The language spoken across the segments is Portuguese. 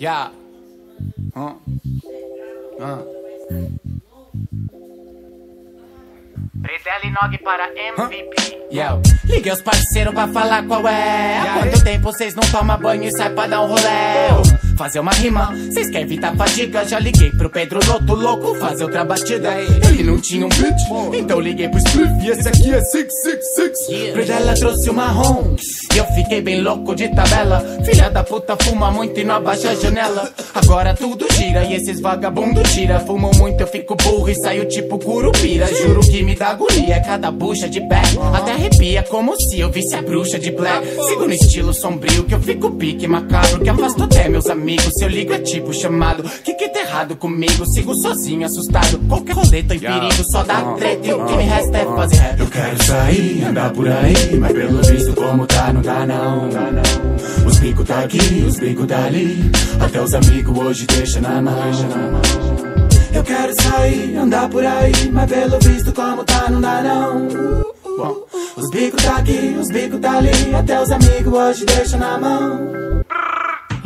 Yeah. Huh? Uh. Predele Nog para MVP. Yo. Liguei os parceiros pra falar qual é. Há quanto tempo vocês não tomam banho e sai pra dar um rolê? Fazer uma rima, vocês querem evitar fadiga? Já liguei pro Pedro Loto Louco fazer outra batida. Ele não tinha um beat, então liguei pro Spliff. E esse aqui é 666. Predela trouxe o marrom. E eu fiquei bem louco de tabela. Filha da puta fuma muito e não abaixa a janela. Agora tudo gira e esses vagabundo tira. Fumam muito, eu fico burro e saio tipo curupira. Juro que me dá agonia, é cada bucha de back. Até arrepia como se eu visse a bruxa de black. Sigo no estilo sombrio que eu fico pique macabro. Que afasto até meus amigos. Se eu ligo é tipo chamado. Que que tá errado comigo? Sigo sozinho, assustado. Qualquer rolê tô em perigo, só dá treta. E o que me resta é fazer rap. Eu quero sair, andar por aí, mas pelo visto como tá, não dá não. Os bico tá aqui, os bico tá ali, até os amigos hoje deixa na mão. Eu quero sair, andar por aí, mas pelo visto como tá, não dá não. Os bico tá aqui, os bico tá ali, até os amigos hoje deixa na mão.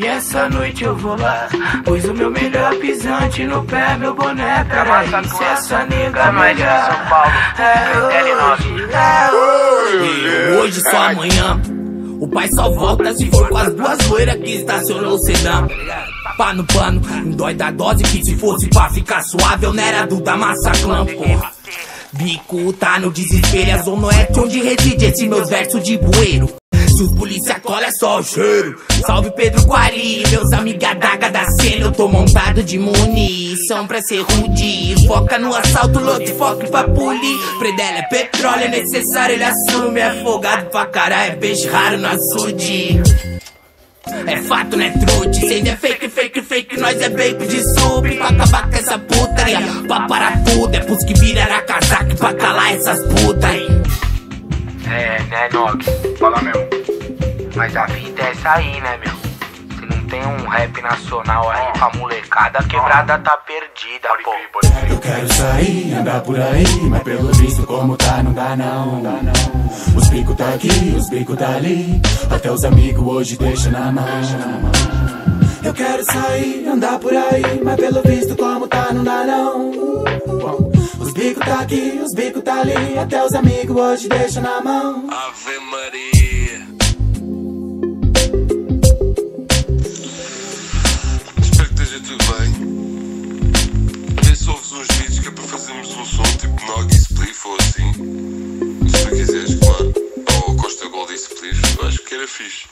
E essa noite eu vou lá Pus o meu melhor pisante no pé, meu boné pra raíz Se essa nega mais de melhor São Paulo. É hoje, é hoje Hoje só amanhã. O pai só volta se for com as duas loiras que estacionou o sedã. Pano, pano, dói da dose que se fosse pra ficar suave eu não era do da massacrão, porra. Bico tá no desespero, é a zona oeste onde reside esse meus versos de bueiro. Polícia cola é só o cheiro. Salve Pedro Guari, meus amigos adaga da cena. Eu tô montado de munição pra ser rude. Foca no assalto, lote, foca pra polir. Predela é petróleo, é necessário, ele assume. É afogado pra caralho, é peixe raro no açude. É fato, né, trude? Cês é fake, fake, fake, nós é vape de sub Pra acabar com essa putaria, pra parar tudo É pros que viraram casaco pra calar essas putas aí É, né, Nog? Fala mesmo. Mas a vida é essa aí, né, meu? Se não tem um rap nacional aí pra molecada, a quebrada tá perdida, pô. Eu quero sair, andar por aí, mas pelo visto como tá, não dá não. Os bico tá aqui, os bico tá ali, até os amigos hoje deixa na mão. Eu quero sair, andar por aí, mas pelo visto como tá, não dá não. Os bico tá aqui, os bico tá ali, até os amigos hoje deixa na mão. Ave Maria. Fazermos um som tipo Nog e Spliff ou assim. Se tu quiseres, claro. Ou Costa Gold e Spliff, acho que era fixe.